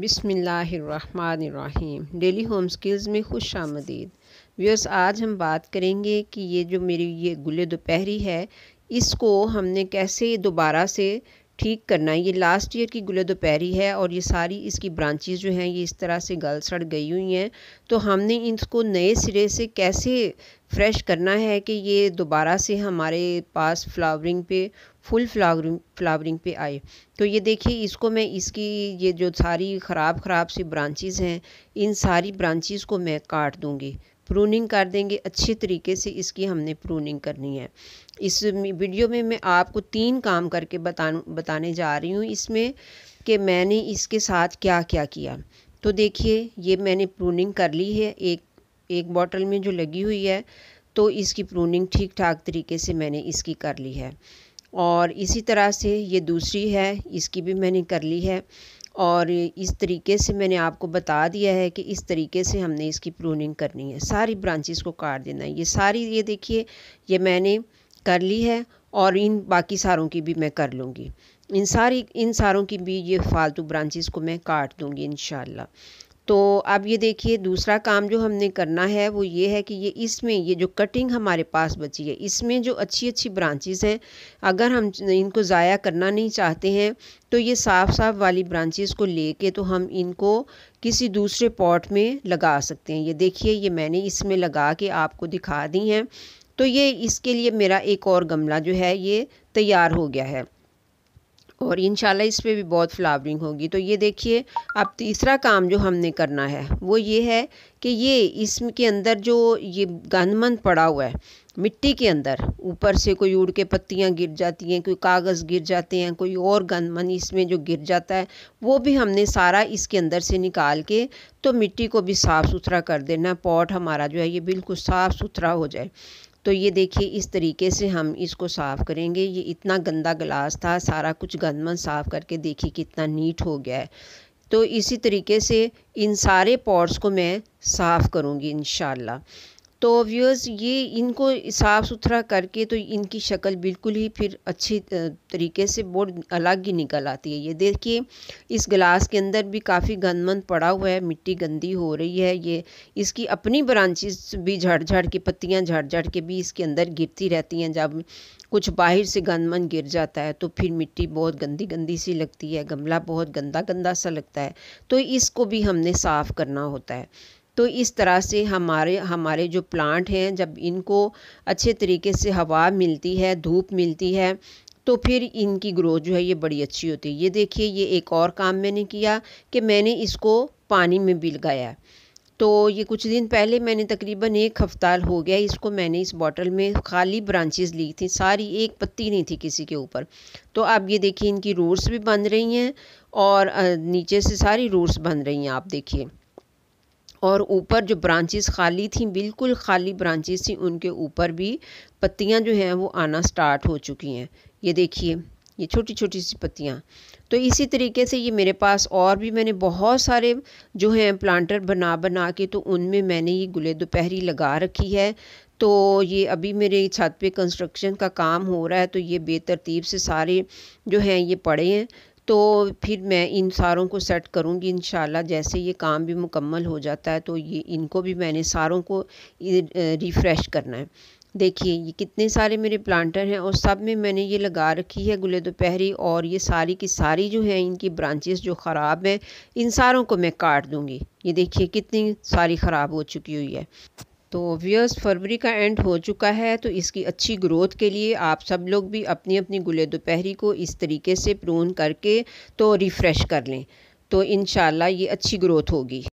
बिसमीम daily home skills में खुश आमदीद। व्यर्स आज हम बात करेंगे कि ये जो मेरी ये गुले दोपहरी है, इसको हमने कैसे दोबारा से ठीक करना है। ये लास्ट ईयर की गुले दोपहरी है और ये सारी इसकी ब्रांचेज जो हैं, ये इस तरह से गल सड़ गई हुई हैं। तो हमने इसको नए सिरे से कैसे फ्रेश करना है कि ये दोबारा से हमारे पास फ्लावरिंग पे फुल फ्लावरिंग फ्लावरिंग पे आए। तो ये देखिए, इसको मैं इसकी, ये जो सारी ख़राब ख़राब सी ब्रांचेज़ हैं, इन सारी ब्रांचेस को मैं काट दूँगी। प्रूनिंग कर देंगे, अच्छे तरीके से इसकी हमने प्रूनिंग करनी है। इस वीडियो में मैं आपको तीन काम करके बता बताने जा रही हूँ। इसमें कि मैंने इसके साथ क्या क्या। किया तो देखिए, ये मैंने प्रूनिंग कर ली है एक एक बॉटल में जो लगी हुई है तो इसकी प्रूनिंग ठीक ठाक तरीके से मैंने इसकी कर ली है। और इसी तरह से ये दूसरी है, इसकी भी मैंने कर ली है। और इस तरीके से मैंने आपको बता दिया है कि इस तरीके से हमने इसकी प्रूनिंग करनी है। सारी ब्रांचेस को काट देना है। ये सारी, ये देखिए, ये मैंने कर ली है और इन बाकी सारों की भी मैं कर लूँगी। इन सारी, इन सारों की भी ये फालतू ब्रांचेस को मैं काट दूँगी इन तो अब ये देखिए, दूसरा काम जो हमने करना है वो ये है कि ये इसमें, ये जो कटिंग हमारे पास बची है, इसमें जो अच्छी अच्छी ब्रांचेस हैं, अगर हम इनको ज़ाया करना नहीं चाहते हैं तो ये साफ़ साफ़ वाली ब्रांचेस को लेके तो हम इनको किसी दूसरे पॉट में लगा सकते हैं। ये देखिए, ये मैंने इसमें लगा के आपको दिखा दी हैं। तो ये इसके लिए मेरा एक और गमला जो है, ये तैयार हो गया है। और इन इस पर भी बहुत फ्लावरिंग होगी। तो ये देखिए, अब तीसरा काम जो हमने करना है, वो ये है कि ये इसके अंदर जो ये गंदमंद पड़ा हुआ है, मिट्टी के अंदर, ऊपर से कोई उड़ के पत्तियाँ गिर जाती हैं, कोई कागज़ गिर जाते हैं, कोई और गंदमंद इसमें जो गिर जाता है, वो भी हमने सारा इसके अंदर से निकाल के तो मिट्टी को भी साफ़ सुथरा कर देना पॉट हमारा जो है ये बिल्कुल साफ़ सुथरा हो जाए। तो ये देखिए, इस तरीके से हम इसको साफ़ करेंगे। ये इतना गंदा गिलास था, सारा कुछ गंदमन साफ़ करके देखिए कितना नीट हो गया है। तो इसी तरीके से इन सारे पॉट्स को मैं साफ़ करूँगी इन तो व्यूअर्स ये इनको साफ़ सुथरा करके तो इनकी शक्ल बिल्कुल ही फिर अच्छी तरीके से बहुत अलग ही निकल आती है। ये देखिए, इस गिलास के अंदर भी काफ़ी गंदमंद पड़ा हुआ है, मिट्टी गंदी हो रही है। ये इसकी अपनी ब्रांचेस भी झड़ झड़ के, पत्तियाँ झड़ झड़ के भी इसके अंदर गिरती रहती हैं। जब कुछ बाहर से गंदमंद गिर जाता है तो फिर मिट्टी बहुत गंदी गंदी सी लगती है, गमला बहुत गंदा गंदा सा लगता है। तो इसको भी हमने साफ़ करना होता है। तो इस तरह से हमारे हमारे जो प्लांट हैं, जब इनको अच्छे तरीके से हवा मिलती है, धूप मिलती है तो फिर इनकी ग्रोथ जो है ये बड़ी अच्छी होती है। ये देखिए, ये एक और काम मैंने किया कि मैंने इसको पानी में भी लगाया। तो ये कुछ दिन पहले मैंने तकरीबन एक हफ़्ता हो गया इसको मैंने इस बॉटल में खाली ब्रांचेस ली थी, सारी एक पत्ती नहीं थी किसी के ऊपर। तो अब ये देखिए, इनकी रूट्स भी बन रही हैं और नीचे से सारी रूट्स बन रही हैं, आप देखिए। और ऊपर जो ब्रांचेस खाली थी, बिल्कुल खाली ब्रांचेस थी, उनके ऊपर भी पत्तियाँ जो हैं वो आना स्टार्ट हो चुकी हैं। ये देखिए, ये छोटी छोटी सी पत्तियाँ। तो इसी तरीके से ये मेरे पास और भी मैंने बहुत सारे जो हैं प्लांटर बना बना के तो उनमें मैंने ये गुले दोपहरी लगा रखी है। तो ये अभी मेरे छत पे कंस्ट्रक्शन का काम हो रहा है तो ये बेतरतीब से सारे जो हैं ये पड़े हैं। तो फिर मैं इन सारों को सेट करूँगी इन जैसे ये काम भी मुकम्मल हो जाता है तो ये, इनको भी मैंने सारों को रिफ़्रेश करना है। देखिए, ये कितने सारे मेरे प्लांटर हैं और सब में मैंने ये लगा रखी है गुले दोपहरी और ये सारी की सारी जो हैं, इनकी ब्रांचेस जो ख़राब हैं, इन सारों को मैं काट दूँगी। ये देखिए कितनी सारी ख़राब हो चुकी हुई है। तो व्यर्स फरवरी का एंड हो चुका है तो इसकी अच्छी ग्रोथ के लिए आप सब लोग भी अपनी अपनी गुले दोपहरी को इस तरीके से प्रून करके तो रिफ़्रेश कर लें। तो इन ये अच्छी ग्रोथ होगी।